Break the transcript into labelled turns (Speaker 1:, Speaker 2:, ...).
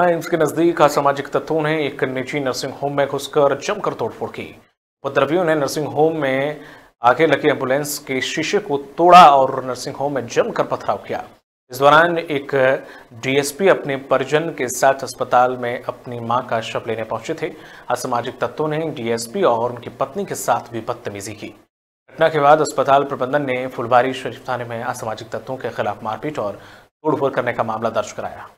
Speaker 1: Times के नज़दीक असामाजिक तत्वों ने एक निजी नर्सिंग होम में घुसकर जमकर तोड़फोड़ की। उपद्रवियों ने नर्सिंग होम में आगे लगी एंबुलेंस के शीशे को तोड़ा और नर्सिंग होम में जमकर पथराव किया। इस दौरान एक डीएसपी अपने परिजन के साथ अस्पताल में अपनी माँ का शव लेने पहुँचे थे। असामाजिक तत्वों ने डीएसपी और उनकी पत्नी के साथ भी बदतमीजी की। घटना के बाद अस्पताल प्रबंधन ने फुलबारी शरीफ थाने में असामाजिक तत्वों के खिलाफ मारपीट और तोड़फोड़ करने का मामला दर्ज कराया।